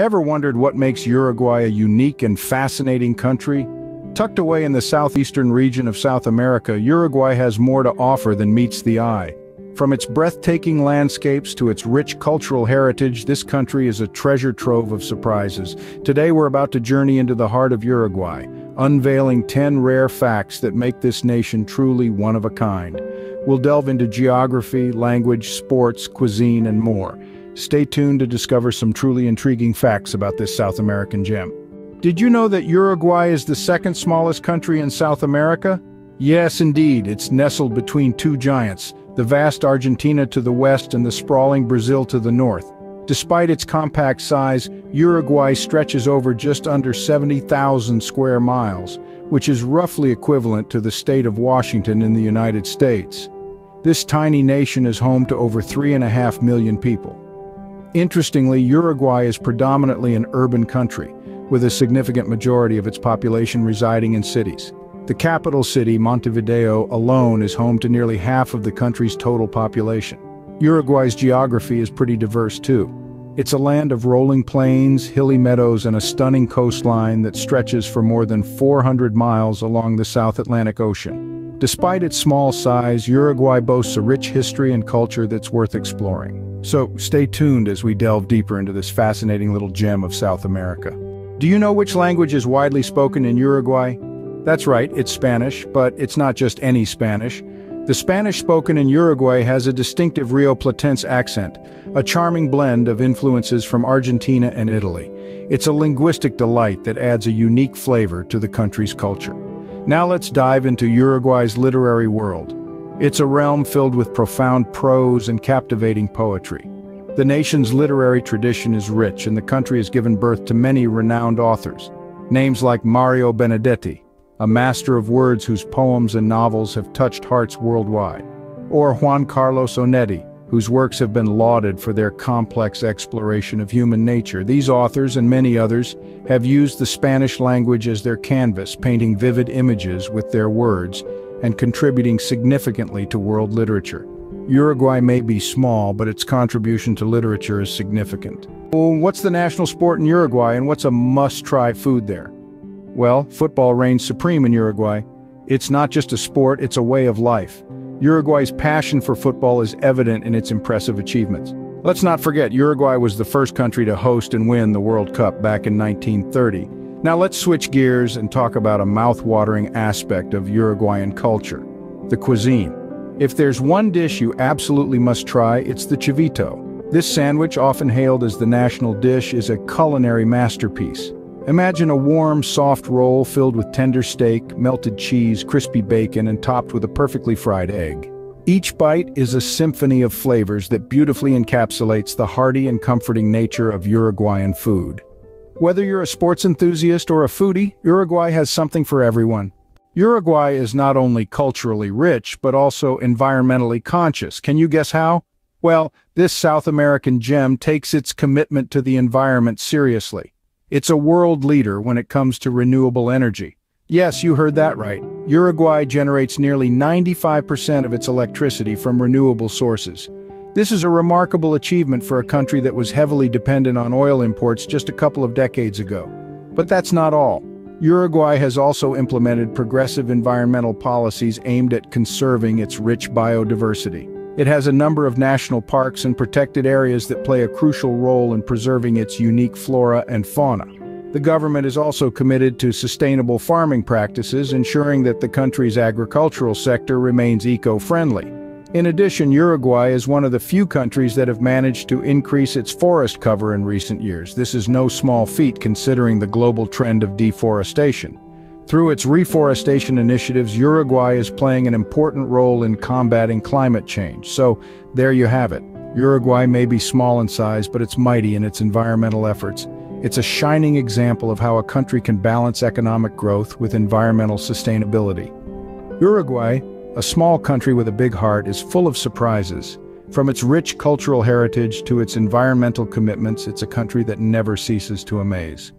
Ever wondered what makes Uruguay a unique and fascinating country? Tucked away in the southeastern region of South America, Uruguay has more to offer than meets the eye. From its breathtaking landscapes to its rich cultural heritage, this country is a treasure trove of surprises. Today we're about to journey into the heart of Uruguay, unveiling 10 rare facts that make this nation truly one of a kind. We'll delve into geography, language, sports, cuisine, and more. Stay tuned to discover some truly intriguing facts about this South American gem. Did you know that Uruguay is the second smallest country in South America? Yes, indeed, it's nestled between two giants, the vast Argentina to the west and the sprawling Brazil to the north. Despite its compact size, Uruguay stretches over just under 70,000 square miles, which is roughly equivalent to the state of Washington in the United States. This tiny nation is home to over 3.5 million people. Interestingly, Uruguay is predominantly an urban country, with a significant majority of its population residing in cities. The capital city, Montevideo, alone is home to nearly half of the country's total population. Uruguay's geography is pretty diverse too. It's a land of rolling plains, hilly meadows, and a stunning coastline that stretches for more than 400 miles along the South Atlantic Ocean. Despite its small size, Uruguay boasts a rich history and culture that's worth exploring. So stay tuned as we delve deeper into this fascinating little gem of South America. Do you know which language is widely spoken in Uruguay? That's right, it's Spanish, but it's not just any Spanish. The Spanish spoken in Uruguay has a distinctive Rio Platense accent, a charming blend of influences from Argentina and Italy. It's a linguistic delight that adds a unique flavor to the country's culture. Now let's dive into Uruguay's literary world. It's a realm filled with profound prose and captivating poetry. The nation's literary tradition is rich and the country has given birth to many renowned authors. Names like Mario Benedetti, a master of words whose poems and novels have touched hearts worldwide. Or Juan Carlos Onetti, whose works have been lauded for their complex exploration of human nature. These authors and many others have used the Spanish language as their canvas, painting vivid images with their words and contributing significantly to world literature. Uruguay may be small, but its contribution to literature is significant. Well, what's the national sport in Uruguay and what's a must-try food there? Well, football reigns supreme in Uruguay. It's not just a sport, it's a way of life. Uruguay's passion for football is evident in its impressive achievements. Let's not forget, Uruguay was the first country to host and win the World Cup back in 1930, now let's switch gears and talk about a mouth-watering aspect of Uruguayan culture, the cuisine. If there's one dish you absolutely must try, it's the chivito. This sandwich, often hailed as the national dish, is a culinary masterpiece. Imagine a warm, soft roll filled with tender steak, melted cheese, crispy bacon, and topped with a perfectly fried egg. Each bite is a symphony of flavors that beautifully encapsulates the hearty and comforting nature of Uruguayan food. Whether you're a sports enthusiast or a foodie, Uruguay has something for everyone. Uruguay is not only culturally rich, but also environmentally conscious. Can you guess how? Well, this South American gem takes its commitment to the environment seriously. It's a world leader when it comes to renewable energy. Yes, you heard that right. Uruguay generates nearly 95% of its electricity from renewable sources. This is a remarkable achievement for a country that was heavily dependent on oil imports just a couple of decades ago. But that's not all. Uruguay has also implemented progressive environmental policies aimed at conserving its rich biodiversity. It has a number of national parks and protected areas that play a crucial role in preserving its unique flora and fauna. The government is also committed to sustainable farming practices, ensuring that the country's agricultural sector remains eco-friendly. In addition, Uruguay is one of the few countries that have managed to increase its forest cover in recent years. This is no small feat considering the global trend of deforestation. Through its reforestation initiatives, Uruguay is playing an important role in combating climate change. So, there you have it. Uruguay may be small in size, but it's mighty in its environmental efforts. It's a shining example of how a country can balance economic growth with environmental sustainability. Uruguay, a small country with a big heart is full of surprises. From its rich cultural heritage to its environmental commitments, it's a country that never ceases to amaze.